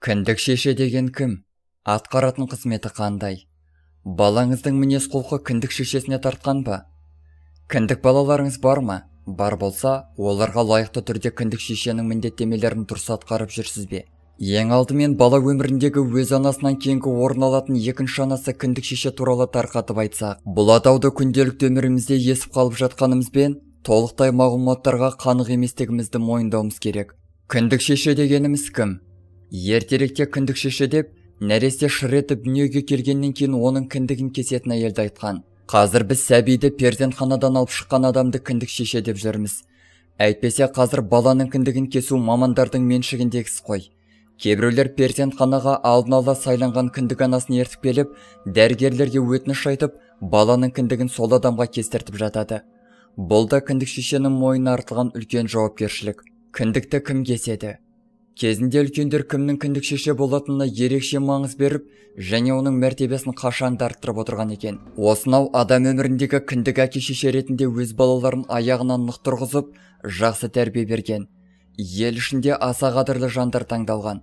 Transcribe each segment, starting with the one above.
кіндік шеше деген кім? Атқаратын қызметі қандай? Балаңыздың мінез құлқы кіндік шешесіне тартқан ба? Кіндік балаларыңыз бар ма? Бар болса оларға лайықты түрде кіндік шешенің міндеттемелерін дұрыс атқарып жүрсіз бе? Ең алдымен бала өміріндегі өз анасынан кейінгі орын алатын екінші анасы кіндік шеше туралы тарқатып айтсақ бұл атауды күнделікті өмірімізде естіп қалып жатқанымызбен толықтай мағлұматтарға қанық еместігімізді мойындауымыз керек. Кіндік шеше дегеніміз кім? Ертеректе кіндік шеше деп нәресте шыр етіп дүниеге келгеннен кейін оның кіндігін кесетін әйелді айтқан. Қазір біз сәбиді перзентханадан алып шыққан адамды кіндік шеше деп жүрміз. Әйтпесе қазір баланың кіндігін кесу мамандардың меншігіндегі іс қой. Кейбіреулер перзентханаға алдын ала сайланған кіндік анасын ертіп келіп дәрігерлерге өтініш айтып баланың кіндігін сол адамға кестіртіп жатады. Бұл да кіндік шешенің мойнына артылған үлкен жауапкершілік. Кіндікті кім кеседі? Кезінде үлкендер кімнің кіндік шеше болатынына ерекше маңыз беріп және оның мәртебесін қашанда арттырып отырған екен? Осынау адам өміріндегі кіндік әке шеше ретінде өз балаларын аяғынан нық тұрғызып жақсы тәрбие берген. Ел ішінде аса қадірлі жандар таңдалған.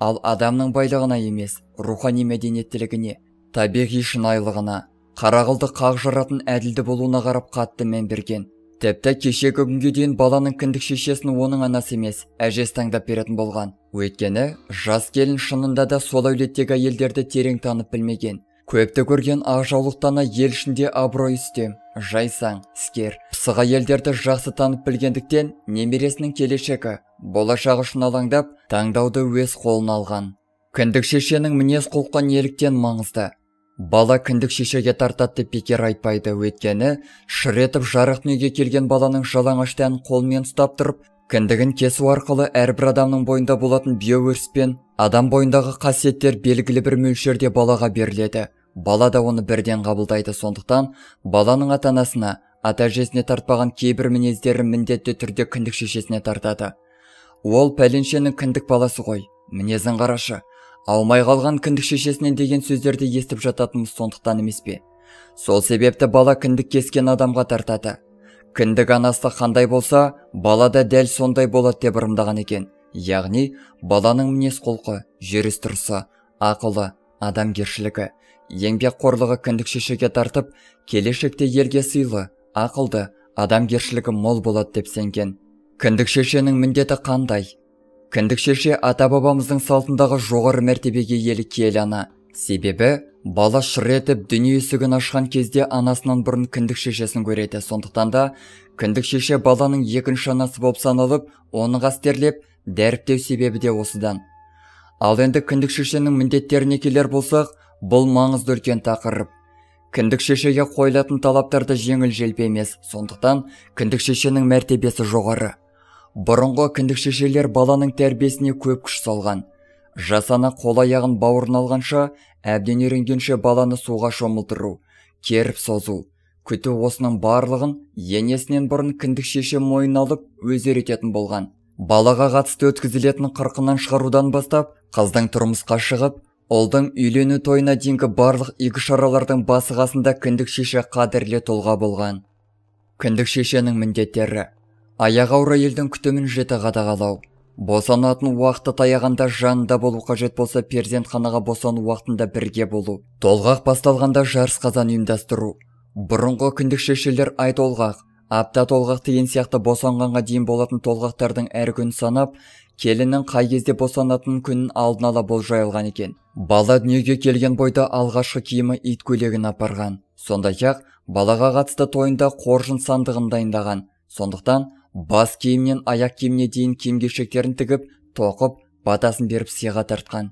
Ал адамның байлығына емес рухани мәдениеттілігіне табиғи шынайылығына қара қылды қақ жаратын әділді болуына қарап қатты мән берген. Тіпті кешегі күнге дейін баланың кіндік шешесін оның анасы емес әжесі таңдап беретін болған. Өйткені жас келін шынында да сол әулеттегі әйелдерді терең танып білмеген. Көпті көрген ақ жаулықтана ел ішінде абырой үстем жайсаң іскер. Пысық әйелдерді жақсы танып білгендіктен немересінің келешегі болашағы үшін алаңдап таңдауды өз қолына алған. Кіндік шешенің мінез құлқы неліктен маңызды. Бала кіндік шешеге тартады деп айтпайды өйткені шыр етіп жарық дүниеге келген баланың жалаңаш тәнін қолмен ұстап тұрып кіндігін кесу арқылы әрбір адамның бойында болатын биоөріс пен адам бойындағы қасиеттер белгілі бір мөлшерде балаға беріледі. Бала да оны бірден қабылдайды. Сондықтан баланың ата анасына ата әжесіне тартпаған кейбір мінездерін міндетті түрде кіндік шешесіне тартады. Ол пәленшенің кіндік баласы ғой. Мінезін қарашы. Аумай қалған кіндік шешесінен деген сөздерді естіп жататынымыз сондықтан емес пе? Сол себепті бала кіндік кескен адамға тартады. Кіндік анасы қандай болса бала да дәл сондай болады деп ырымдаған екен. Яғни баланың мінез құлқы жүріс тұрысы ақылы адамгершілігі еңбекқорлығы кіндік шешеге тартып келешекте елге сыйлы ақылды адамгершілігі мол болады деп сенген. Кіндік шешенің міндеті қандай? Кіндік шеше ата бабамыздың салтындағы жоғары мәртебеге иелі киелі ана. Себебі бала шыр етіп дүние есігін ашқан кезде анасынан бұрын кіндік шешесін көреді. Сондықтан да кіндік шеше баланың екінші анасы болып саналып оны қастерлеп дәріптеу себебі де осыдан. Ал енді кіндік шешенің міндеттеріне келер болсақ бұл маңызды үлкен тақырып. Кіндік шешеге қойылатын талаптар да жеңіл желпі емес. Сондықтан кіндік шешенің мәртебесі жоғары. Бұрынғы кіндік шешелер баланың тәрбиесіне көп күш салған. Жас ана қол аяғын бауырына алғанша әбден үйренгенше баланы суға шомылдыру керіп созу. Күту осының барлығын енесінен бұрын кіндік шеше мойнына алып өзі үйрететін болған. Балаға қатысты өткізілетін қырқынан шығарудан бастап қыздың тұрмысқа шығып ұлдың үйлену тойына дейінгі барлық игі шаралардың басы қасында кіндік шеше қадірлі тұлға болған. Кіндік шешенің міндеттері. Аяғы ауыр әйелдің күтімін жіті қадағалау. Босанатын уақыты таяғанда жанында болу қажет болса перзентханаға босану уақытында бірге болу. Толғақ басталғанда жарыс қазан ұйымдастыру. Бұрынғы кіндік шешелер ай толғақ апта толғақ деген сияқты босанғанға дейін болатын толғақтардың әр күнін санап келіннің қай кезде босанатын күнін алдын ала болжай алған екен. Бала дүниеге келген бойда алғашқы киімі ит көйлегін апарған. Сондай ақ балаға қатысты тойында қоржын сандығын дайындаған. Сондықтан бас киімнен аяқ киіміне дейін киім кешектерін тігіп тоқып батасын беріп сыйға тартқан.